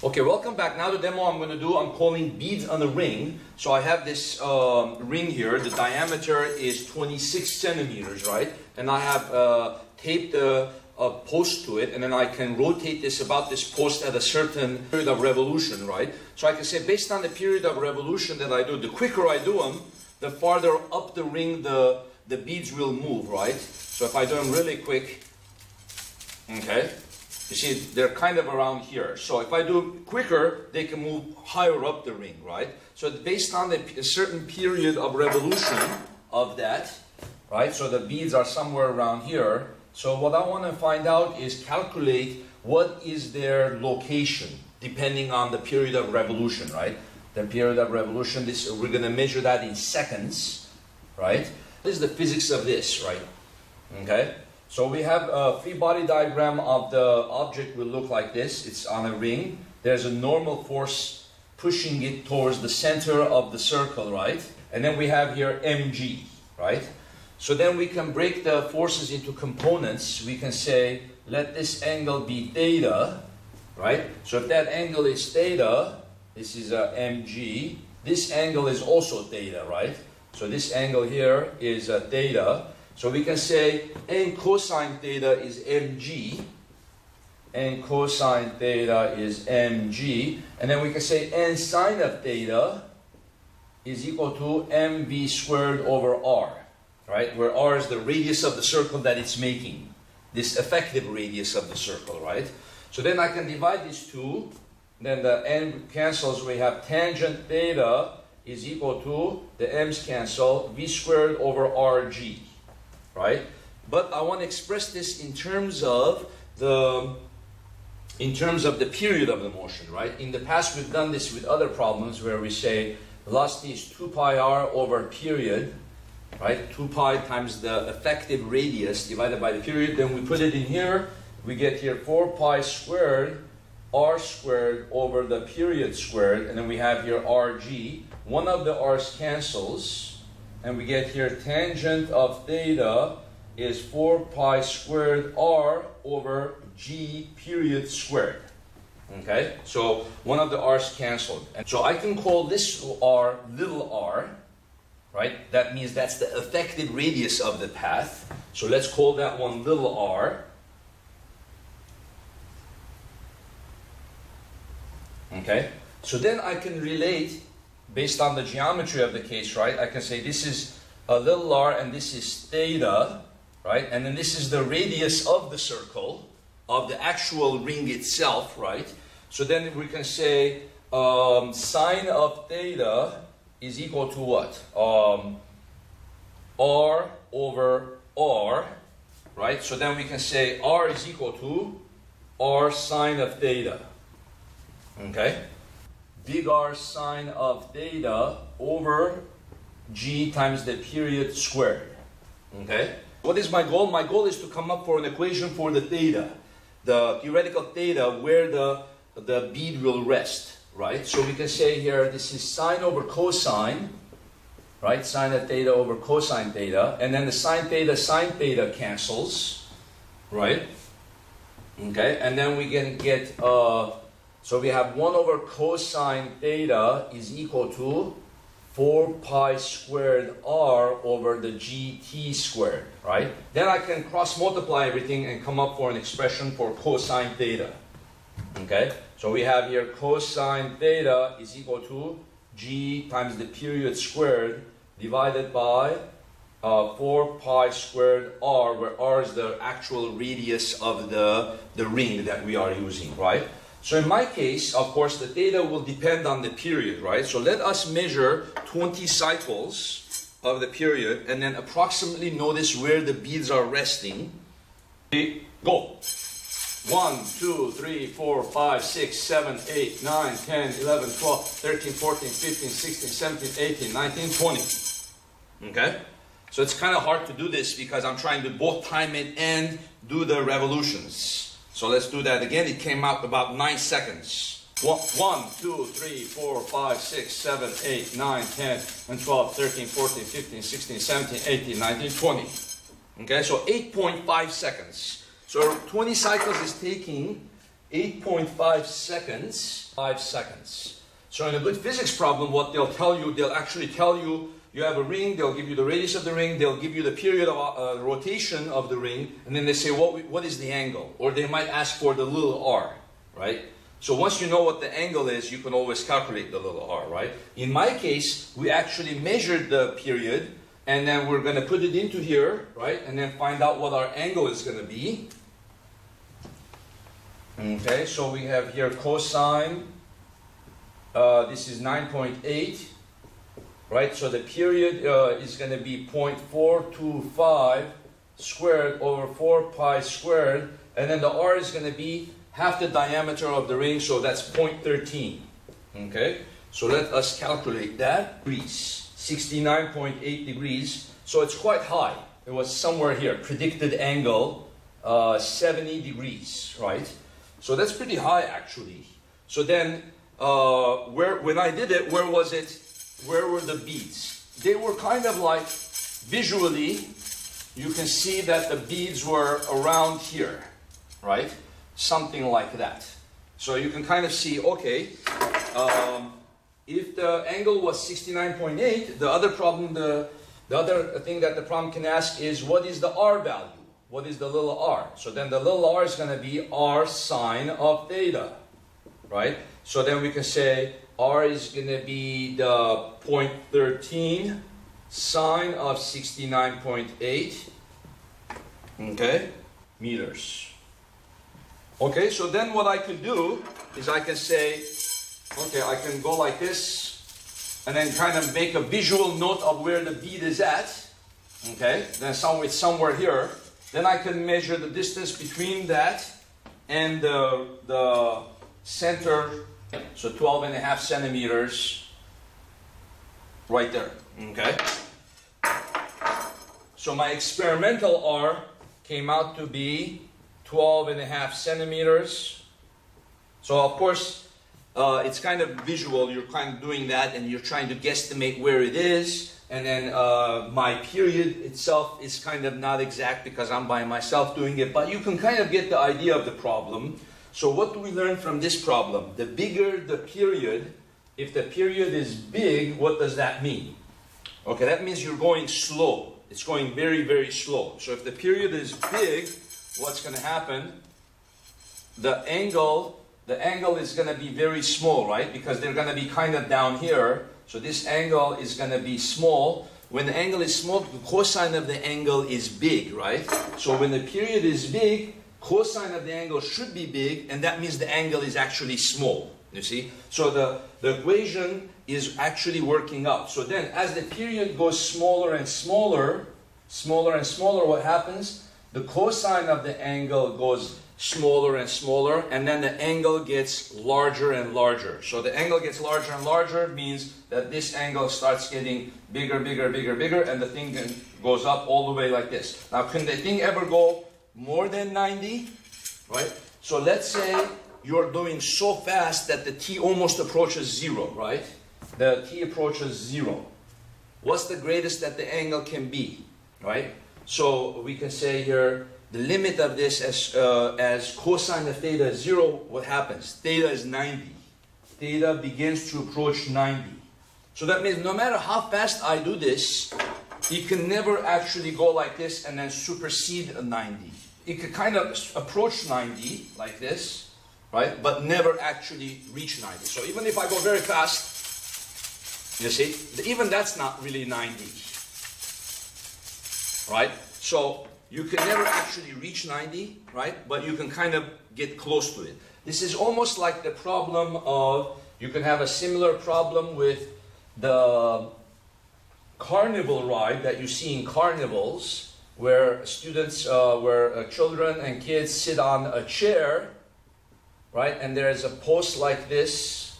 Okay, welcome back. Now the demo I'm going to do, I'm calling beads on a ring. So I have this um, ring here. The diameter is 26 centimeters, right? And I have uh, taped a, a, post to it, and then I can rotate this about this post at a certain period of revolution, right? So I can say based on the period of revolution that I do, the quicker I do them, the farther up the ring the, the beads will move, right? So if I do them really quick, okay, you see, they're kind of around here. So if I do quicker, they can move higher up the ring, right? So based on the, a certain period of revolution of that, right? So the beads are somewhere around here. So what I want to find out is calculate what is their location depending on the period of revolution, right? The period of revolution, this, we're going to measure that in seconds, right? This is the physics of this, right? Okay? So we have a free body diagram of the object will look like this. It's on a ring. There's a normal force pushing it towards the center of the circle, right? And then we have here mg, right? So then we can break the forces into components. We can say, let this angle be theta, right? So if that angle is theta, this is a mg. This angle is also theta, right? So this angle here is a theta. So we can say n cosine theta is mg, n cosine theta is mg, and then we can say n sine of theta is equal to mv squared over r, right? Where r is the radius of the circle that it's making, this effective radius of the circle, right? So then I can divide these two, then the n cancels, we have tangent theta is equal to, the m's cancel, v squared over rg right? But I want to express this in terms of the in terms of the period of the motion, right? In the past, we've done this with other problems where we say velocity is 2 pi r over period, right? 2 pi times the effective radius divided by the period. Then we put it in here. We get here 4 pi squared r squared over the period squared. And then we have here rg. One of the r's cancels and we get here tangent of theta is 4 pi squared r over g period squared. Okay, so one of the r's canceled. And so I can call this r little r, right? That means that's the effective radius of the path. So let's call that one little r. Okay, so then I can relate based on the geometry of the case, right, I can say this is a little r and this is theta, right? And then this is the radius of the circle, of the actual ring itself, right? So then we can say um, sine of theta is equal to what? Um, r over r, right? So then we can say r is equal to r sine of theta, okay? Big R sine of theta over g times the period squared. Okay? What is my goal? My goal is to come up for an equation for the theta, the theoretical theta where the, the bead will rest, right? So we can say here this is sine over cosine, right? Sine of theta over cosine theta, and then the sine theta, sine theta cancels, right? Okay, and then we can get uh, so we have 1 over cosine theta is equal to 4 pi squared r over the gt squared, right? Then I can cross multiply everything and come up for an expression for cosine theta. Okay? So we have here cosine theta is equal to g times the period squared divided by uh, 4 pi squared r, where r is the actual radius of the, the ring that we are using, right? So in my case, of course, the data will depend on the period, right? So let us measure 20 cycles of the period and then approximately notice where the beads are resting. Go. 1, 2, 3, 4, 5, 6, 7, 8, 9, 10, 11, 12, 13, 14, 15, 16, 17, 18, 19, 20. Okay? So it's kind of hard to do this because I'm trying to both time it and do the revolutions. So let's do that again. It came out about nine seconds. One, two, three, four, five, six, seven, eight, nine, 10, and 12, 13, 14, 15, 16, 17, 18, 19, 20. Okay, so 8.5 seconds. So 20 cycles is taking 8.5 seconds, 5 seconds. So in a good physics problem, what they'll tell you, they'll actually tell you, you have a ring, they'll give you the radius of the ring, they'll give you the period of uh, rotation of the ring, and then they say, what, what is the angle? Or they might ask for the little r, right? So once you know what the angle is, you can always calculate the little r, right? In my case, we actually measured the period, and then we're going to put it into here, right? And then find out what our angle is going to be. Okay, so we have here cosine. Uh, this is 9.8, right? So the period uh, is going to be 0.425 squared over 4 pi squared, and then the r is going to be half the diameter of the ring, so that's 0.13. Okay, so let us calculate that. Degrees, 69.8 degrees, so it's quite high. It was somewhere here, predicted angle, uh, 70 degrees, right? So that's pretty high actually. So then, uh, where when I did it, where was it? Where were the beads? They were kind of like, visually, you can see that the beads were around here, right? something like that. So you can kind of see, okay, um, if the angle was 69.8, the other problem, the, the other thing that the problem can ask is what is the r value? What is the little r? So then the little r is going to be r sine of theta, right? So then we can say r is going to be the 0.13 sine of 69.8, okay, meters. Okay, so then what I can do is I can say, okay, I can go like this and then kind of make a visual note of where the bead is at. Okay, then somewhere, somewhere here. Then I can measure the distance between that and the, the center, so 12 and a half centimeters right there. Okay. So my experimental R came out to be 12 and a half centimeters. So of course, uh, it's kind of visual. You're kind of doing that and you're trying to guesstimate where it is. And then uh, my period itself is kind of not exact because I'm by myself doing it. But you can kind of get the idea of the problem. So what do we learn from this problem? The bigger the period, if the period is big, what does that mean? Okay, that means you're going slow. It's going very, very slow. So if the period is big, what's going to happen, the angle, the angle is going to be very small, right? Because they're going to be kind of down here. So this angle is going to be small. When the angle is small, the cosine of the angle is big, right? So when the period is big, cosine of the angle should be big, and that means the angle is actually small. You see? So the, the equation is actually working out. So then, as the period goes smaller and smaller, smaller and smaller, what happens? the cosine of the angle goes smaller and smaller, and then the angle gets larger and larger. So the angle gets larger and larger means that this angle starts getting bigger, bigger, bigger, bigger, and the thing goes up all the way like this. Now, can the thing ever go more than 90? Right? So let's say you're doing so fast that the t almost approaches zero, right? The t approaches zero. What's the greatest that the angle can be, right? So we can say here, the limit of this as, uh, as cosine of theta is 0, what happens? Theta is 90. Theta begins to approach 90. So that means no matter how fast I do this, it can never actually go like this and then supersede a 90. It could kind of approach 90 like this, right? But never actually reach 90. So even if I go very fast, you see, even that's not really 90 right? So you can never actually reach 90, right? But you can kind of get close to it. This is almost like the problem of, you can have a similar problem with the carnival ride that you see in carnivals, where students, uh, where uh, children and kids sit on a chair, right? And there's a post like this,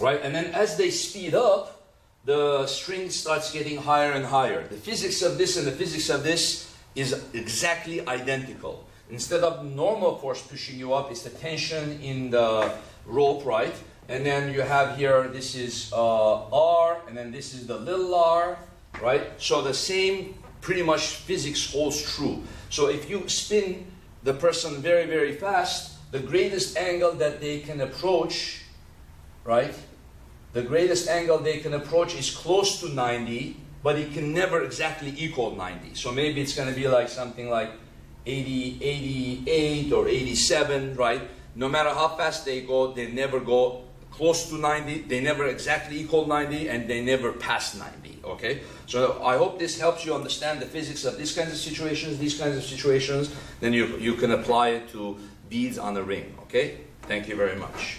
right? And then as they speed up, the string starts getting higher and higher. The physics of this and the physics of this is exactly identical. Instead of normal force pushing you up, it's the tension in the rope, right? And then you have here, this is uh, R, and then this is the little r, right? So the same pretty much physics holds true. So if you spin the person very, very fast, the greatest angle that they can approach, right? The greatest angle they can approach is close to 90, but it can never exactly equal 90. So maybe it's going to be like something like 80, 88 or 87, right? No matter how fast they go, they never go close to 90, they never exactly equal 90, and they never pass 90, okay? So I hope this helps you understand the physics of these kinds of situations, these kinds of situations, then you, you can apply it to beads on a ring, okay? Thank you very much.